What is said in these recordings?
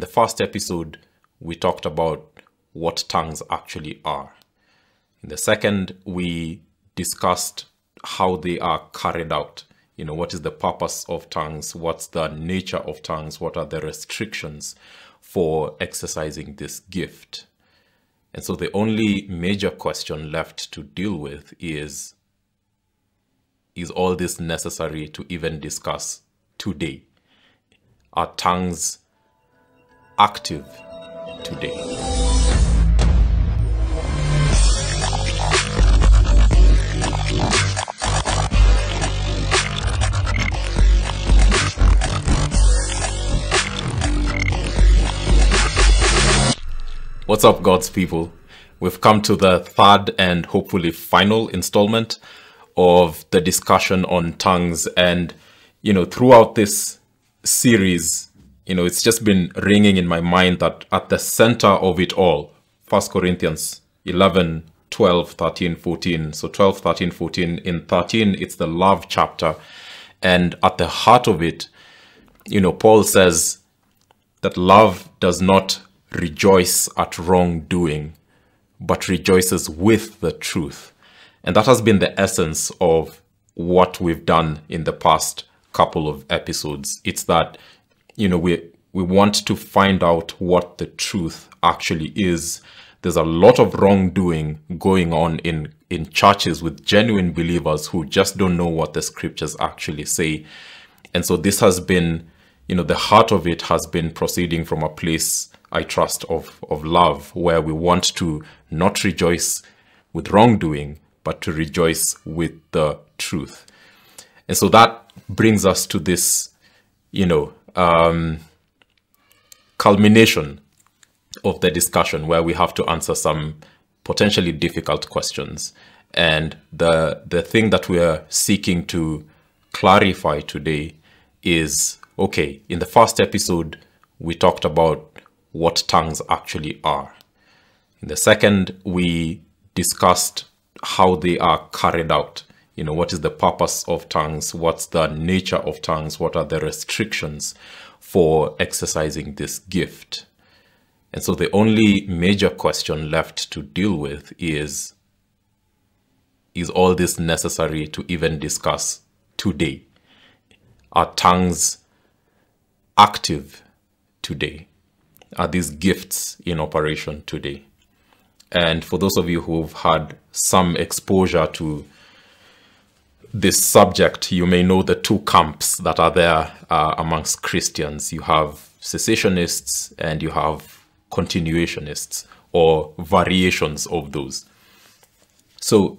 In the first episode, we talked about what tongues actually are. In the second, we discussed how they are carried out. You know, what is the purpose of tongues? What's the nature of tongues? What are the restrictions for exercising this gift? And so the only major question left to deal with is is all this necessary to even discuss today? Are tongues active today? What's up, God's people? We've come to the third and hopefully final installment of the discussion on tongues. And, you know, throughout this series, you know, it's just been ringing in my mind that at the center of it all, First Corinthians 11, 12, 13, 14. So 12, 13, 14. In 13, it's the love chapter. And at the heart of it, you know, Paul says that love does not rejoice at wrongdoing, but rejoices with the truth. And that has been the essence of what we've done in the past couple of episodes. It's that, you know, we, we want to find out what the truth actually is. There's a lot of wrongdoing going on in, in churches with genuine believers who just don't know what the scriptures actually say. And so this has been, you know, the heart of it has been proceeding from a place I trust, of, of love, where we want to not rejoice with wrongdoing, but to rejoice with the truth. And so that brings us to this, you know, um, culmination of the discussion where we have to answer some potentially difficult questions. And the, the thing that we are seeking to clarify today is, okay, in the first episode, we talked about what tongues actually are. In the second, we discussed how they are carried out. You know, what is the purpose of tongues? What's the nature of tongues? What are the restrictions for exercising this gift? And so the only major question left to deal with is, is all this necessary to even discuss today? Are tongues active today? are these gifts in operation today. And for those of you who've had some exposure to this subject, you may know the two camps that are there uh, amongst Christians. You have cessationists and you have continuationists or variations of those. So,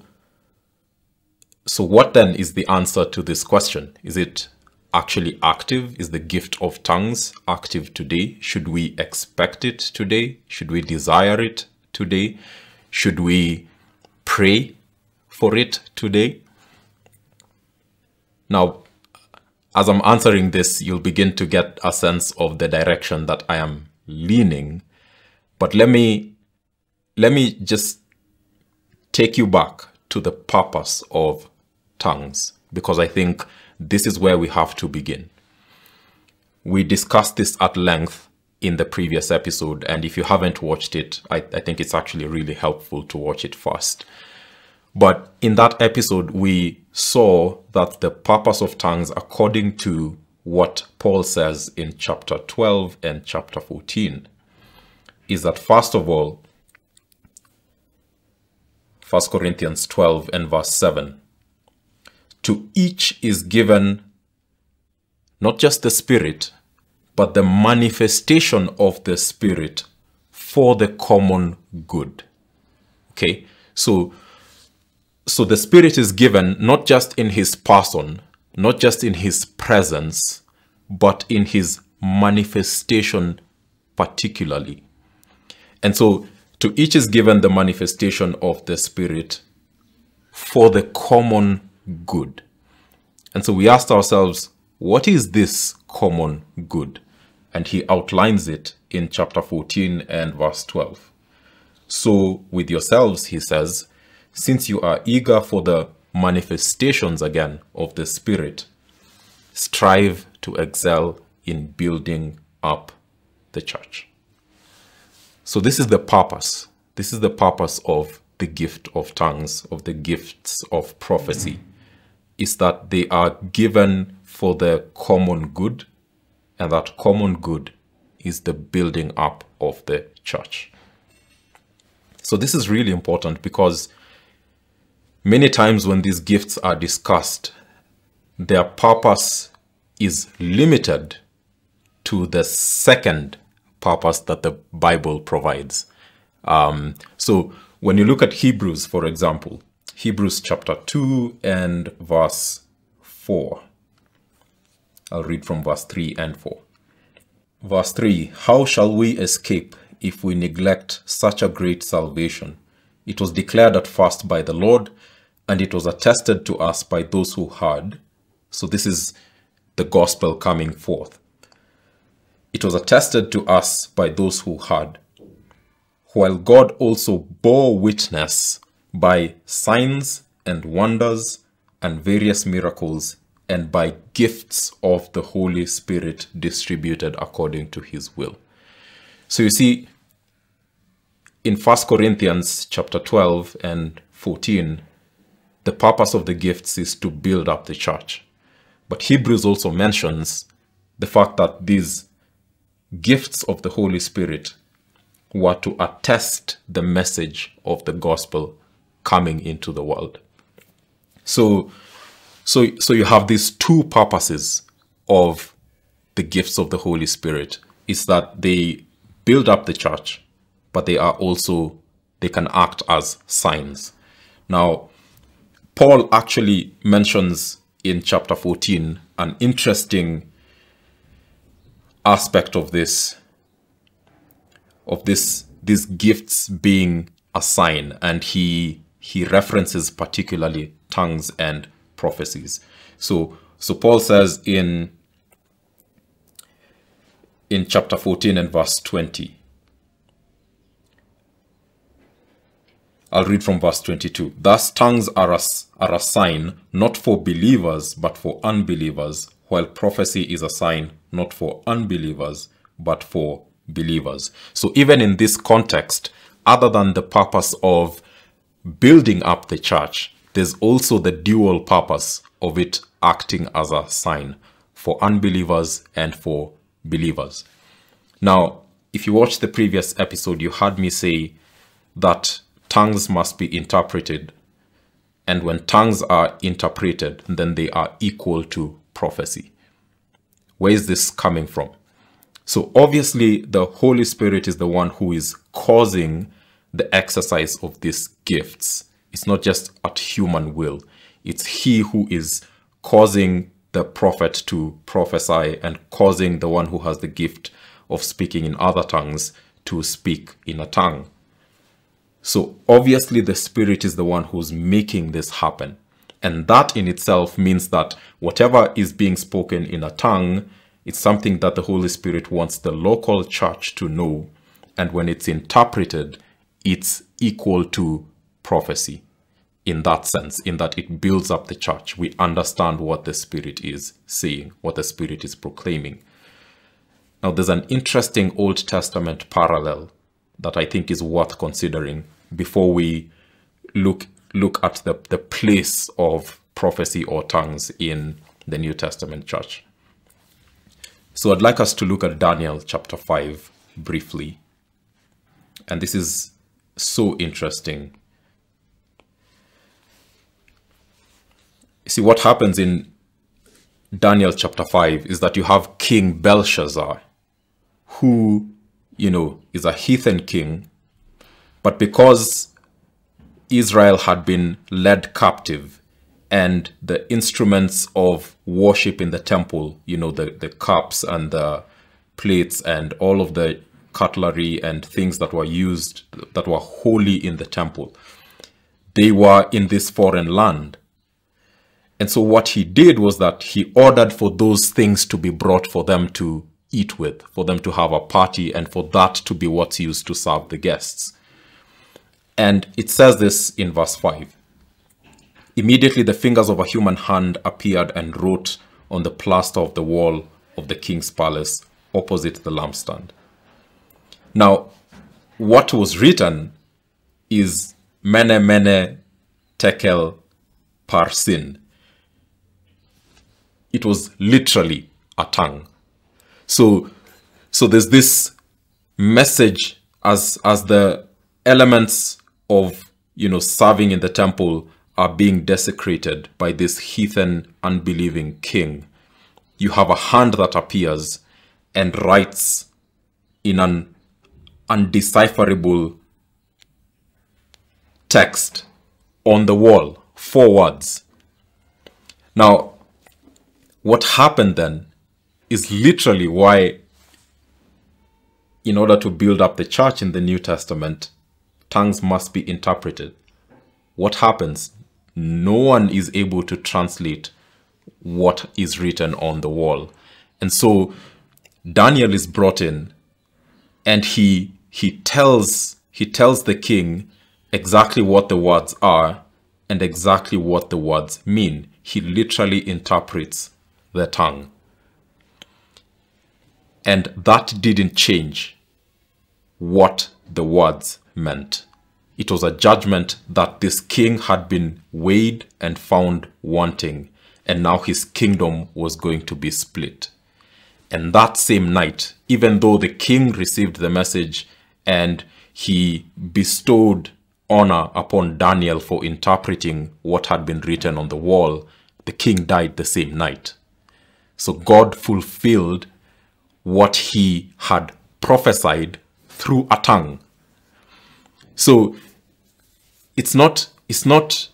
so what then is the answer to this question? Is it actually active? Is the gift of tongues active today? Should we expect it today? Should we desire it today? Should we pray for it today? Now, as I'm answering this, you'll begin to get a sense of the direction that I am leaning. But let me, let me just take you back to the purpose of tongues, because I think this is where we have to begin. We discussed this at length in the previous episode, and if you haven't watched it, I, I think it's actually really helpful to watch it first. But in that episode, we saw that the purpose of tongues, according to what Paul says in chapter 12 and chapter 14, is that first of all, 1 Corinthians 12 and verse 7 to each is given not just the Spirit, but the manifestation of the Spirit for the common good. Okay, so so the Spirit is given not just in His person, not just in His presence, but in His manifestation particularly. And so to each is given the manifestation of the Spirit for the common good. And so we asked ourselves, what is this common good? And he outlines it in chapter 14 and verse 12. So with yourselves, he says, since you are eager for the manifestations again of the Spirit, strive to excel in building up the church. So this is the purpose. This is the purpose of the gift of tongues, of the gifts of prophecy, is that they are given for the common good, and that common good is the building up of the church. So this is really important because many times when these gifts are discussed, their purpose is limited to the second purpose that the Bible provides. Um, so when you look at Hebrews, for example, Hebrews chapter 2 and verse 4. I'll read from verse 3 and 4. Verse 3 How shall we escape if we neglect such a great salvation? It was declared at first by the Lord, and it was attested to us by those who heard. So, this is the gospel coming forth. It was attested to us by those who heard, while God also bore witness by signs and wonders and various miracles and by gifts of the Holy Spirit distributed according to his will. So you see, in 1 Corinthians chapter 12 and 14, the purpose of the gifts is to build up the church. But Hebrews also mentions the fact that these gifts of the Holy Spirit were to attest the message of the gospel coming into the world. So, so, so you have these two purposes of the gifts of the Holy Spirit is that they build up the church, but they are also, they can act as signs. Now, Paul actually mentions in chapter 14 an interesting aspect of this of this these gifts being a sign and he he references particularly tongues and prophecies. So so paul says in in chapter 14 and verse 20 I'll read from verse 22. Thus tongues are a, are a sign not for believers but for unbelievers, while prophecy is a sign not for unbelievers but for believers. So even in this context, other than the purpose of building up the church, there's also the dual purpose of it acting as a sign for unbelievers and for believers. Now, if you watched the previous episode, you heard me say that tongues must be interpreted. And when tongues are interpreted, then they are equal to prophecy. Where is this coming from? So obviously the Holy Spirit is the one who is causing the exercise of these gifts. It's not just at human will. It's he who is causing the prophet to prophesy and causing the one who has the gift of speaking in other tongues to speak in a tongue. So obviously the Spirit is the one who's making this happen. And that in itself means that whatever is being spoken in a tongue, it's something that the Holy Spirit wants the local church to know. And when it's interpreted, it's equal to prophecy in that sense, in that it builds up the church. We understand what the Spirit is saying, what the Spirit is proclaiming. Now, there's an interesting Old Testament parallel that I think is worth considering before we look look at the, the place of prophecy or tongues in the New Testament church. So I'd like us to look at Daniel chapter 5 briefly. And this is so interesting. See, what happens in Daniel chapter 5 is that you have King Belshazzar, who you know, is a heathen king, but because Israel had been led captive and the instruments of worship in the temple, you know, the, the cups and the plates and all of the cutlery and things that were used, that were holy in the temple, they were in this foreign land. And so what he did was that he ordered for those things to be brought for them to eat with, for them to have a party, and for that to be what's used to serve the guests. And it says this in verse 5. Immediately the fingers of a human hand appeared and wrote on the plaster of the wall of the king's palace opposite the lampstand. Now, what was written is mene mene tekel parsin. It was literally a tongue. So, so there's this message as as the elements of you know serving in the temple are being desecrated by this heathen unbelieving king. You have a hand that appears and writes in an undecipherable text on the wall, four words. Now, what happened then is literally why, in order to build up the church in the New Testament, tongues must be interpreted. What happens? No one is able to translate what is written on the wall. And so Daniel is brought in and he he tells he tells the king exactly what the words are and exactly what the words mean. He literally interprets the tongue. And that didn't change what the words meant. It was a judgment that this king had been weighed and found wanting, and now his kingdom was going to be split. And that same night, even though the king received the message and he bestowed honor upon Daniel for interpreting what had been written on the wall, the king died the same night. So God fulfilled what he had prophesied through a tongue. So it's not it's not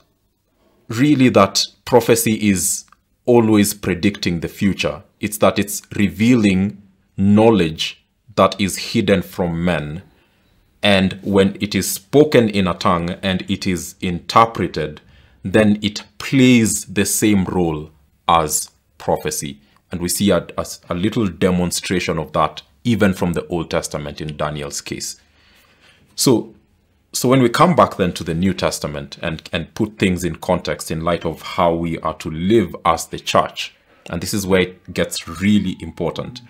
really that prophecy is always predicting the future. It's that it's revealing knowledge that is hidden from men. And when it is spoken in a tongue and it is interpreted, then it plays the same role as prophecy. And we see a, a, a little demonstration of that even from the Old Testament in Daniel's case. So, so when we come back then to the New Testament and, and put things in context in light of how we are to live as the church, and this is where it gets really important.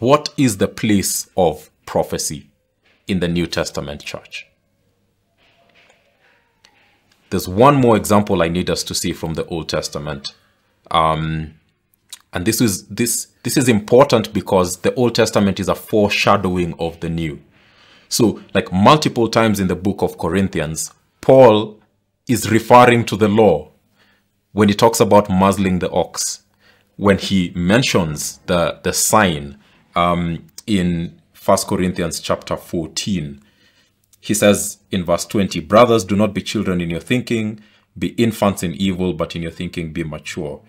What is the place of prophecy in the New Testament church? There's one more example I need us to see from the Old Testament. Um, and this is this this is important because the Old Testament is a foreshadowing of the new. So, like multiple times in the book of Corinthians, Paul is referring to the law when he talks about muzzling the ox. When he mentions the the sign um, in First Corinthians chapter 14, he says in verse 20, Brothers, do not be children in your thinking, be infants in evil, but in your thinking be mature.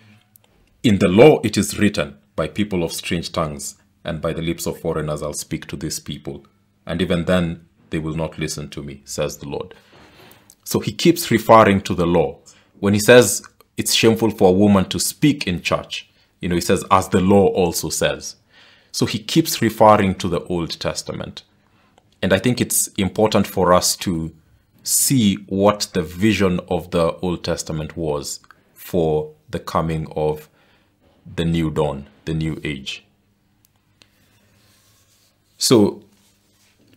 In the law it is written, by people of strange tongues, and by the lips of foreigners I'll speak to these people. And even then they will not listen to me, says the Lord. So he keeps referring to the law. When he says it's shameful for a woman to speak in church, you know, he says, as the law also says. So he keeps referring to the Old Testament. And I think it's important for us to see what the vision of the Old Testament was for the coming of the new dawn, the new age. So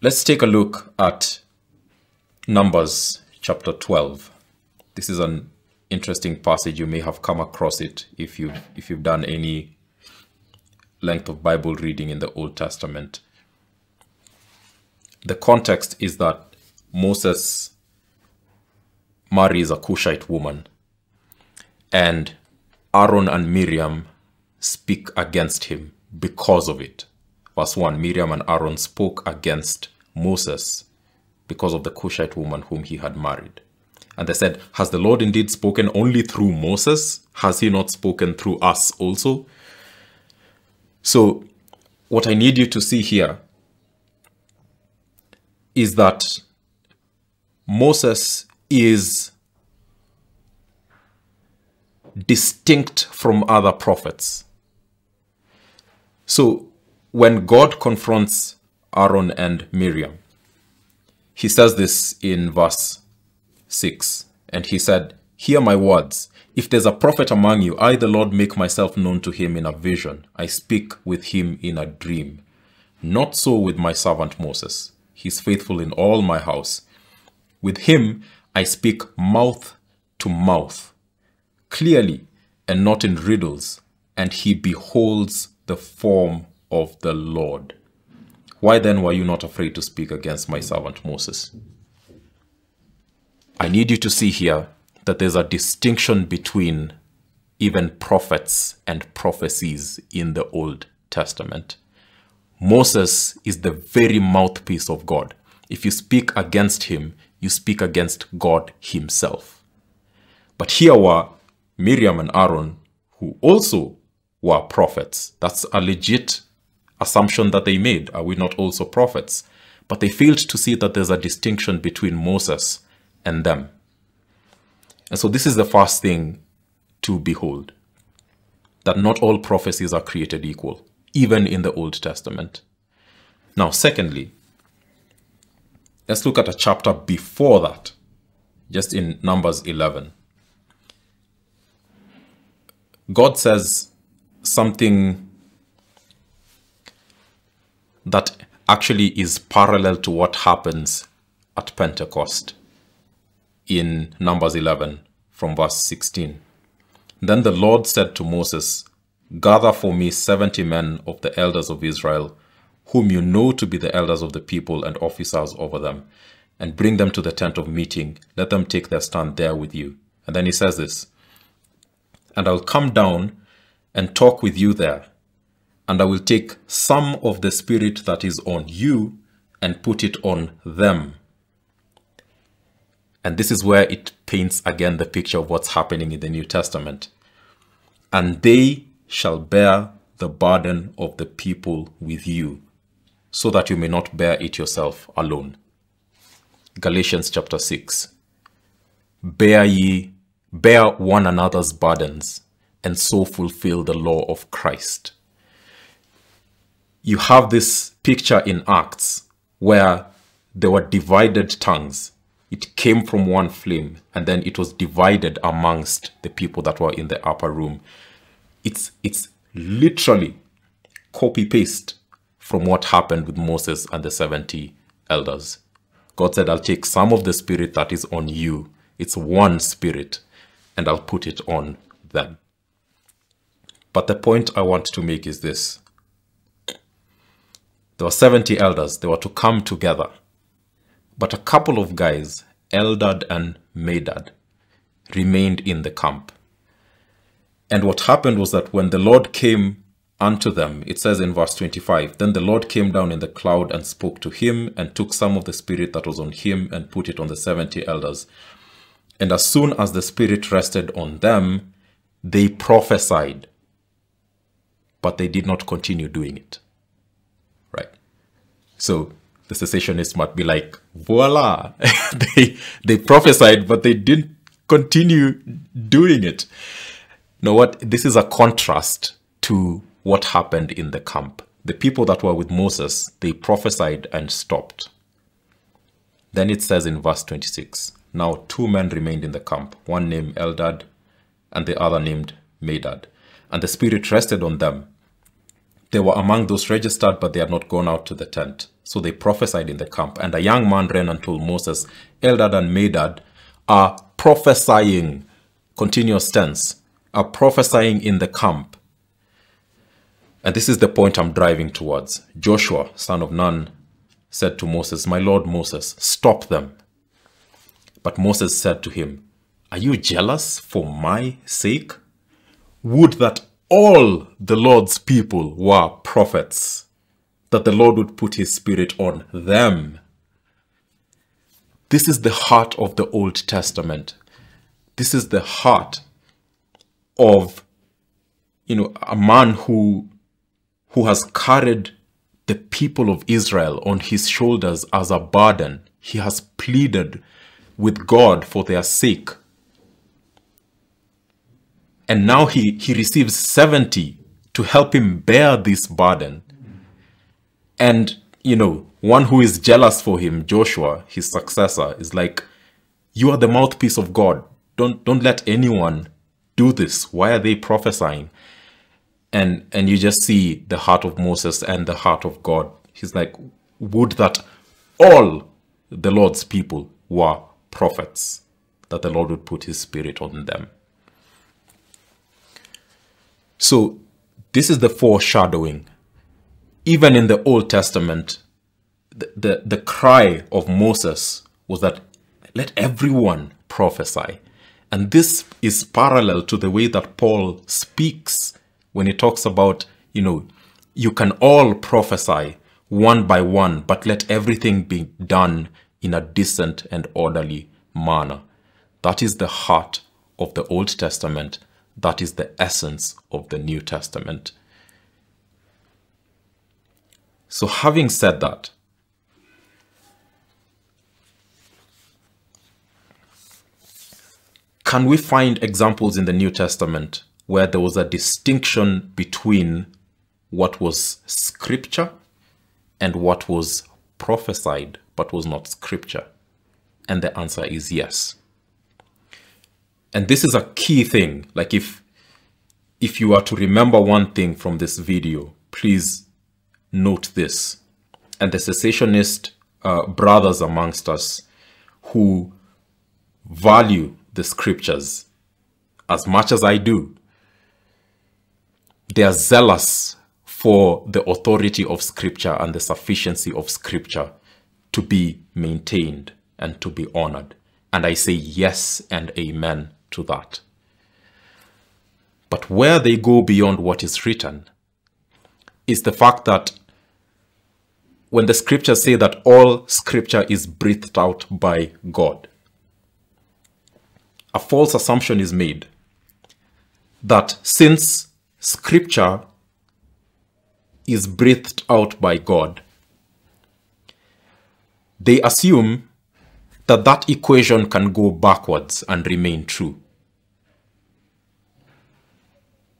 let's take a look at Numbers chapter 12. This is an interesting passage. You may have come across it if you've, if you've done any length of Bible reading in the Old Testament. The context is that Moses marries a Cushite woman and Aaron and Miriam speak against him because of it. Verse 1 Miriam and Aaron spoke against Moses because of the Cushite woman whom he had married. And they said, Has the Lord indeed spoken only through Moses? Has he not spoken through us also? So, what I need you to see here is that Moses is distinct from other prophets. So when God confronts Aaron and Miriam, he says this in verse 6. And he said, Hear my words. If there's a prophet among you, I, the Lord, make myself known to him in a vision. I speak with him in a dream. Not so with my servant Moses. He is faithful in all my house. With him I speak mouth to mouth, clearly and not in riddles, and he beholds the form of the Lord. Why then were you not afraid to speak against my servant Moses? I need you to see here that there's a distinction between even prophets and prophecies in the Old Testament. Moses is the very mouthpiece of God. If you speak against him, you speak against God himself. But here were Miriam and Aaron, who also were prophets. That's a legit assumption that they made. Are we not also prophets? But they failed to see that there's a distinction between Moses and them. And so this is the first thing to behold that not all prophecies are created equal, even in the Old Testament. Now, secondly, let's look at a chapter before that, just in Numbers 11. God says something that actually is parallel to what happens at Pentecost in Numbers 11 from verse 16. Then the Lord said to Moses, Gather for me seventy men of the elders of Israel, whom you know to be the elders of the people and officers over them, and bring them to the tent of meeting. Let them take their stand there with you. And then he says this, And I'll come down and talk with you there, and I will take some of the spirit that is on you and put it on them. And this is where it paints again the picture of what's happening in the New Testament. And they shall bear the burden of the people with you, so that you may not bear it yourself alone. Galatians chapter 6. Bear ye, bear one another's burdens, and so fulfill the law of Christ you have this picture in Acts where there were divided tongues. It came from one flame and then it was divided amongst the people that were in the upper room. It's, it's literally copy paste from what happened with Moses and the 70 elders. God said, I'll take some of the spirit that is on you. It's one spirit and I'll put it on them. But the point I want to make is this there were 70 elders. They were to come together. But a couple of guys, Eldad and Medad, remained in the camp. And what happened was that when the Lord came unto them, it says in verse 25, Then the Lord came down in the cloud and spoke to him, and took some of the spirit that was on him, and put it on the 70 elders. And as soon as the spirit rested on them, they prophesied, but they did not continue doing it. So the cessationists might be like, voila, they, they prophesied, but they didn't continue doing it. Now what, this is a contrast to what happened in the camp. The people that were with Moses, they prophesied and stopped. Then it says in verse 26, Now two men remained in the camp, one named Eldad and the other named Medad. And the Spirit rested on them, they were among those registered, but they had not gone out to the tent. So they prophesied in the camp. And a young man ran and told Moses, Eldad and Medad are prophesying, continuous tense, are prophesying in the camp. And this is the point I'm driving towards. Joshua, son of Nun, said to Moses, My Lord Moses, stop them. But Moses said to him, Are you jealous for my sake? Would that all the Lord's people were prophets, that the Lord would put his spirit on them. This is the heart of the Old Testament. This is the heart of, you know, a man who, who has carried the people of Israel on his shoulders as a burden. He has pleaded with God for their sake and now he, he receives 70 to help him bear this burden. And, you know, one who is jealous for him, Joshua, his successor, is like, you are the mouthpiece of God. Don't, don't let anyone do this. Why are they prophesying? And, and you just see the heart of Moses and the heart of God He's like, would that all the Lord's people were prophets, that the Lord would put his spirit on them. So this is the foreshadowing. Even in the Old Testament, the, the, the cry of Moses was that let everyone prophesy. And this is parallel to the way that Paul speaks when he talks about, you know, you can all prophesy one by one, but let everything be done in a decent and orderly manner. That is the heart of the Old Testament. That is the essence of the New Testament. So having said that, can we find examples in the New Testament where there was a distinction between what was scripture and what was prophesied but was not scripture? And the answer is yes. And this is a key thing. Like if if you are to remember one thing from this video, please note this. And the cessationist uh, brothers amongst us who value the scriptures as much as I do, they are zealous for the authority of scripture and the sufficiency of scripture to be maintained and to be honored. And I say yes and amen to that. But where they go beyond what is written is the fact that when the scriptures say that all scripture is breathed out by God, a false assumption is made that since scripture is breathed out by God, they assume that that equation can go backwards and remain true.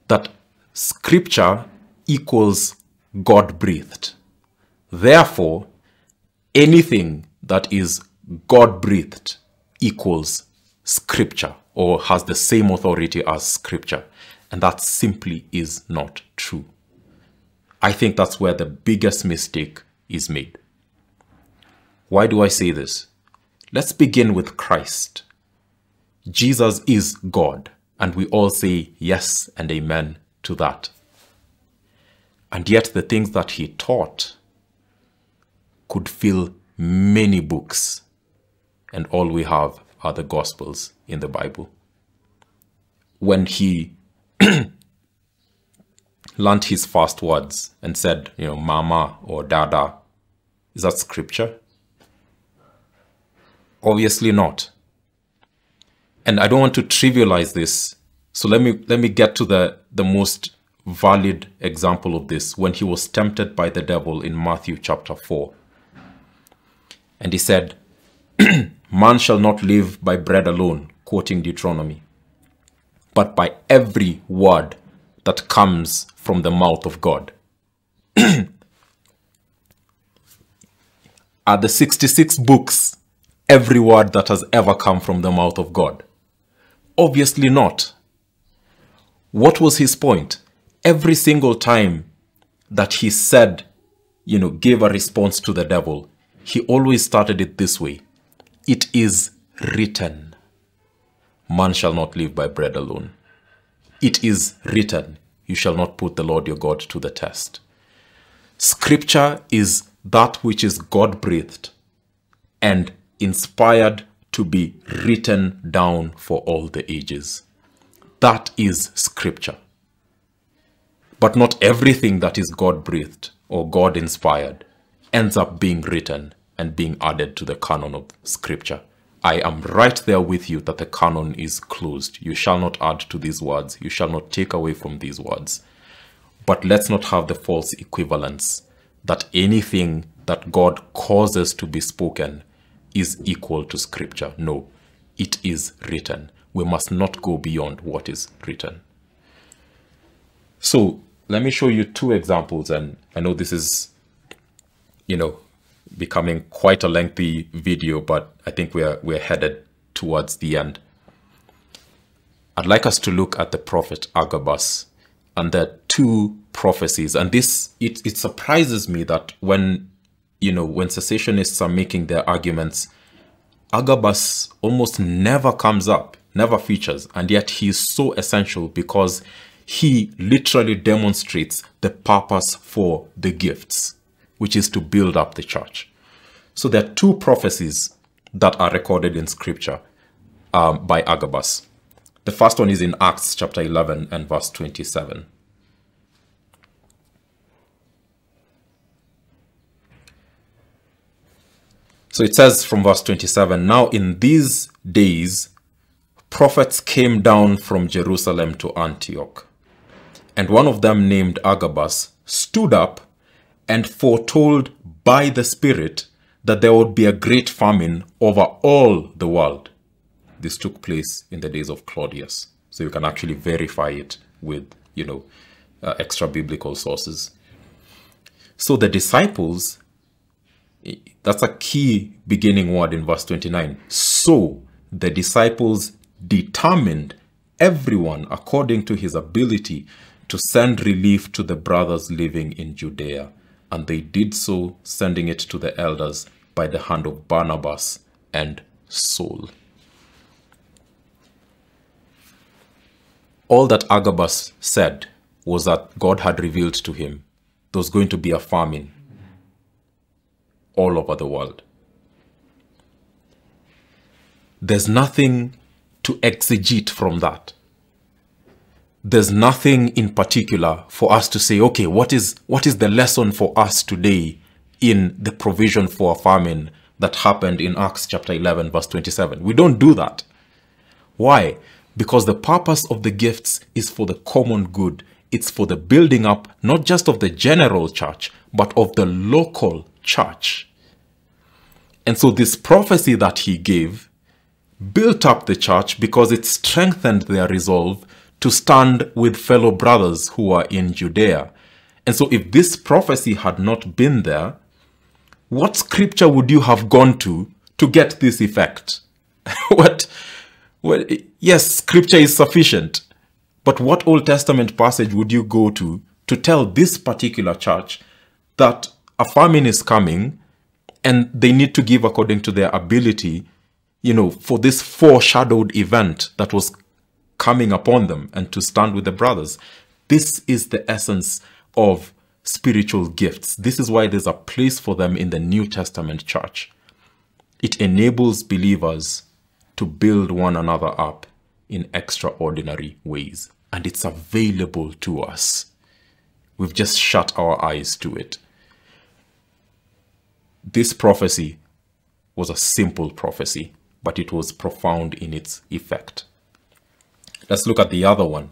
That scripture equals God breathed. Therefore, anything that is God breathed equals scripture or has the same authority as scripture. And that simply is not true. I think that's where the biggest mistake is made. Why do I say this? Let's begin with Christ. Jesus is God, and we all say yes and amen to that. And yet, the things that he taught could fill many books, and all we have are the Gospels in the Bible. When he learnt his first words and said, you know, mama or dada, is that scripture? Obviously not. And I don't want to trivialize this. So let me let me get to the, the most valid example of this when he was tempted by the devil in Matthew chapter 4. And he said, Man shall not live by bread alone, quoting Deuteronomy, but by every word that comes from the mouth of God. Are the 66 books every word that has ever come from the mouth of God? Obviously not. What was his point? Every single time that he said, you know, gave a response to the devil, he always started it this way. It is written, man shall not live by bread alone. It is written, you shall not put the Lord your God to the test. Scripture is that which is God breathed and inspired to be written down for all the ages. That is Scripture. But not everything that is God breathed or God inspired ends up being written and being added to the canon of Scripture. I am right there with you that the canon is closed. You shall not add to these words. You shall not take away from these words. But let's not have the false equivalence that anything that God causes to be spoken is equal to scripture. No, it is written. We must not go beyond what is written. So let me show you two examples. And I know this is, you know, becoming quite a lengthy video, but I think we're, we're headed towards the end. I'd like us to look at the prophet Agabus and the two prophecies, and this it, it surprises me that when you know when cessationists are making their arguments, Agabus almost never comes up, never features, and yet he is so essential because he literally demonstrates the purpose for the gifts, which is to build up the church. So there are two prophecies that are recorded in scripture um, by Agabus. The first one is in Acts chapter 11 and verse 27. So it says from verse 27 Now in these days, prophets came down from Jerusalem to Antioch. And one of them, named Agabus, stood up and foretold by the Spirit that there would be a great famine over all the world. This took place in the days of Claudius. So you can actually verify it with, you know, uh, extra biblical sources. So the disciples, that's a key beginning word in verse 29. So the disciples determined everyone according to his ability to send relief to the brothers living in Judea. And they did so, sending it to the elders by the hand of Barnabas and Saul. All that Agabus said was that God had revealed to him there was going to be a famine all over the world. There's nothing to exegete from that there's nothing in particular for us to say, okay, what is, what is the lesson for us today in the provision for a famine that happened in Acts chapter 11, verse 27? We don't do that. Why? Because the purpose of the gifts is for the common good. It's for the building up, not just of the general church, but of the local church. And so this prophecy that he gave built up the church because it strengthened their resolve to stand with fellow brothers who are in Judea. And so if this prophecy had not been there, what scripture would you have gone to to get this effect? what, well, yes, scripture is sufficient, but what Old Testament passage would you go to to tell this particular church that a famine is coming and they need to give according to their ability, you know, for this foreshadowed event that was coming upon them and to stand with the brothers. This is the essence of spiritual gifts. This is why there's a place for them in the New Testament church. It enables believers to build one another up in extraordinary ways, and it's available to us. We've just shut our eyes to it. This prophecy was a simple prophecy, but it was profound in its effect. Let's look at the other one,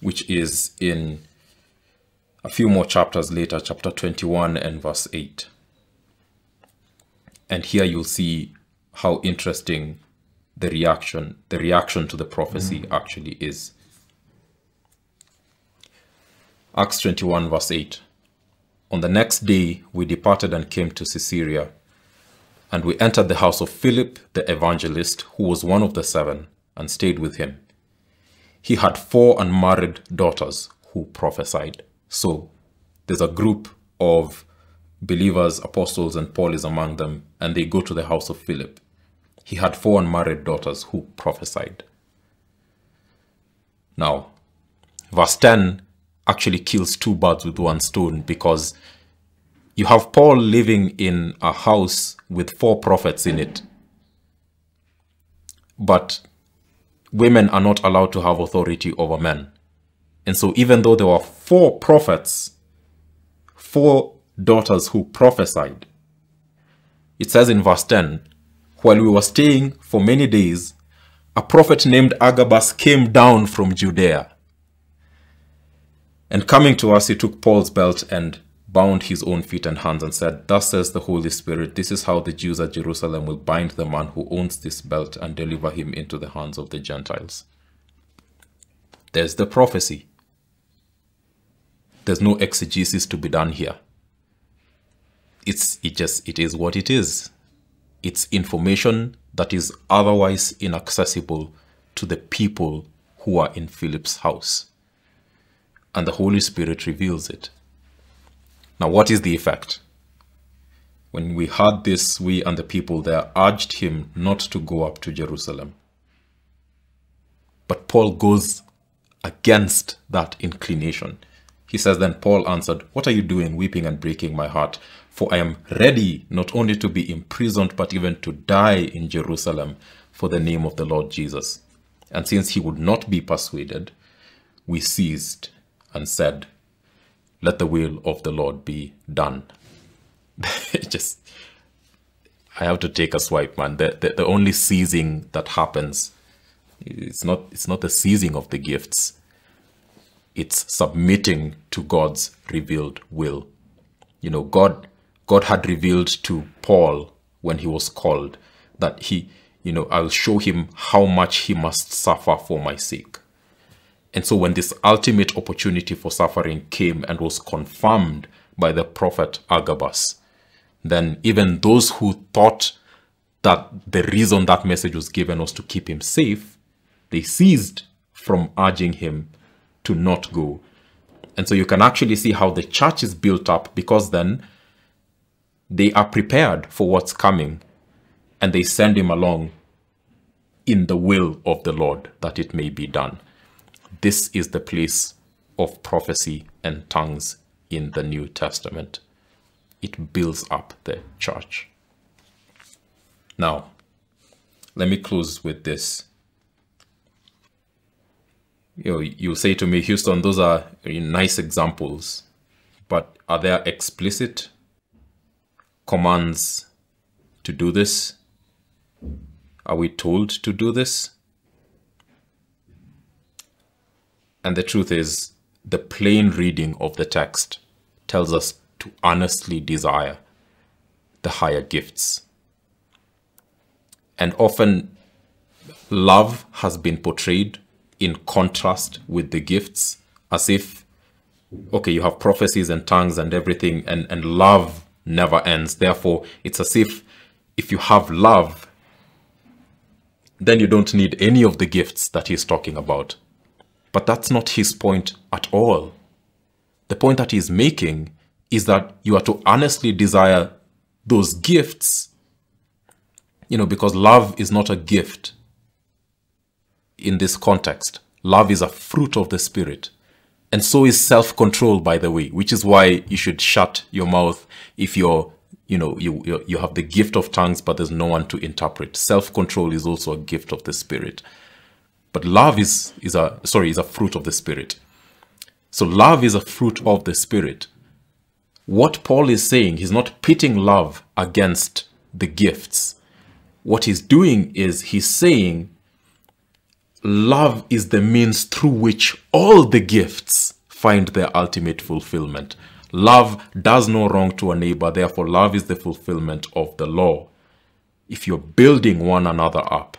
which is in a few more chapters later, chapter 21 and verse 8. And here you'll see how interesting the reaction, the reaction to the prophecy mm. actually is. Acts 21 verse 8. On the next day, we departed and came to Caesarea, and we entered the house of Philip the evangelist, who was one of the seven, and stayed with him he had four unmarried daughters who prophesied. So there's a group of believers, apostles, and Paul is among them, and they go to the house of Philip. He had four unmarried daughters who prophesied. Now, verse 10 actually kills two birds with one stone because you have Paul living in a house with four prophets in it. But women are not allowed to have authority over men. And so even though there were four prophets, four daughters who prophesied, it says in verse 10, while we were staying for many days, a prophet named Agabus came down from Judea. And coming to us, he took Paul's belt and bound his own feet and hands and said, Thus says the Holy Spirit, this is how the Jews at Jerusalem will bind the man who owns this belt and deliver him into the hands of the Gentiles. There's the prophecy. There's no exegesis to be done here. It's it just it is what it is. It's information that is otherwise inaccessible to the people who are in Philip's house. And the Holy Spirit reveals it. Now, what is the effect? When we heard this, we and the people there urged him not to go up to Jerusalem. But Paul goes against that inclination. He says, Then Paul answered, What are you doing, weeping and breaking my heart? For I am ready not only to be imprisoned, but even to die in Jerusalem for the name of the Lord Jesus. And since he would not be persuaded, we ceased and said, Let the will of the Lord be done. Just, I have to take a swipe, man. The, the, the only seizing that happens, it's not, it's not the seizing of the gifts, it's submitting to God's revealed will. You know, God, God had revealed to Paul when he was called that he, you know, I'll show him how much he must suffer for my sake. And so when this ultimate opportunity for suffering came and was confirmed by the prophet Agabus, then even those who thought that the reason that message was given was to keep him safe, they ceased from urging him to not go. And so you can actually see how the church is built up because then they are prepared for what's coming and they send him along in the will of the Lord that it may be done. This is the place of prophecy and tongues in the New Testament. It builds up the church. Now, let me close with this. You know, you say to me, Huston, those are nice examples, but are there explicit commands to do this? Are we told to do this? And the truth is, the plain reading of the text tells us to honestly desire the higher gifts. And often, love has been portrayed in contrast with the gifts, as if, okay, you have prophecies and tongues and everything, and, and love never ends. Therefore, it's as if if you have love, then you don't need any of the gifts that he's talking about. But that's not his point at all. The point that he's making is that you are to honestly desire those gifts, you know, because love is not a gift in this context. Love is a fruit of the Spirit. And so is self-control, by the way, which is why you should shut your mouth if you're, you know, you, you have the gift of tongues, but there's no one to interpret. Self-control is also a gift of the Spirit. But love is, is a, sorry, is a fruit of the Spirit. So love is a fruit of the Spirit. What Paul is saying, he's not pitting love against the gifts. What he's doing is he's saying love is the means through which all the gifts find their ultimate fulfillment. Love does no wrong to a neighbor, therefore love is the fulfillment of the law. If you're building one another up,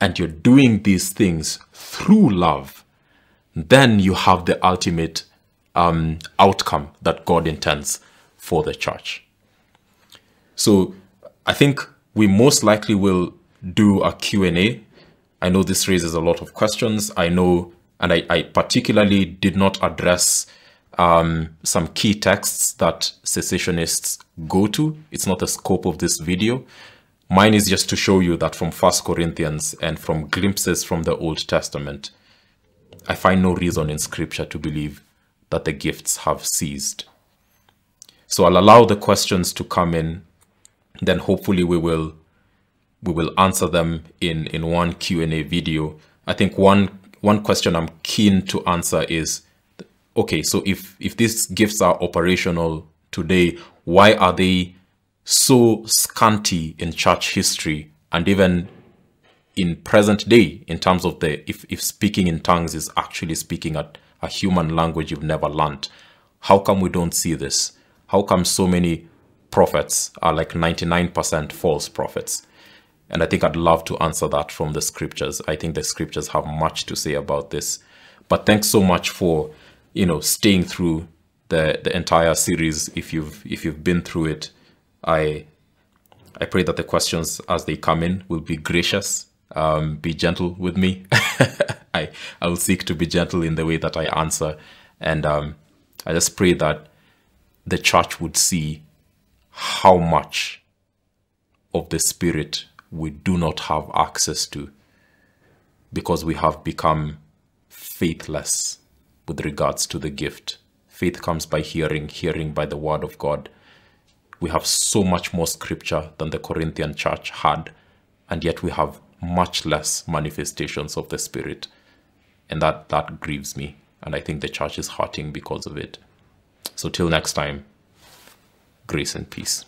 and you're doing these things through love, then you have the ultimate um, outcome that God intends for the church. So I think we most likely will do a Q&A. I know this raises a lot of questions. I know, and I, I particularly did not address um, some key texts that cessationists go to. It's not the scope of this video, Mine is just to show you that from First Corinthians and from glimpses from the Old Testament, I find no reason in Scripture to believe that the gifts have ceased. So I'll allow the questions to come in, then hopefully we will we will answer them in in one Q&A video. I think one one question I'm keen to answer is okay, so if if these gifts are operational today, why are they so scanty in church history and even in present day in terms of the if, if speaking in tongues is actually speaking a, a human language you've never learned. How come we don't see this? How come so many prophets are like 99% false prophets? And i think i'd love to answer that from the scriptures. I think the scriptures have much to say about this. But thanks so much for you know staying through the the entire series if you've if you've been through it I I pray that the questions as they come in will be gracious, um, be gentle with me. I I will seek to be gentle in the way that I answer, And um, I just pray that the church would see how much of the Spirit we do not have access to because we have become faithless with regards to the gift. Faith comes by hearing, hearing by the word of God. We have so much more scripture than the Corinthian church had, and yet we have much less manifestations of the Spirit. And that, that grieves me. And I think the church is hurting because of it. So till next time, grace and peace.